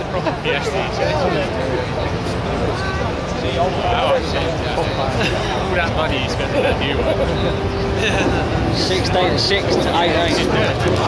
it's a proper fiesta. oh, shit. All that money you spent on that new one. 16, 6 to 8, 8.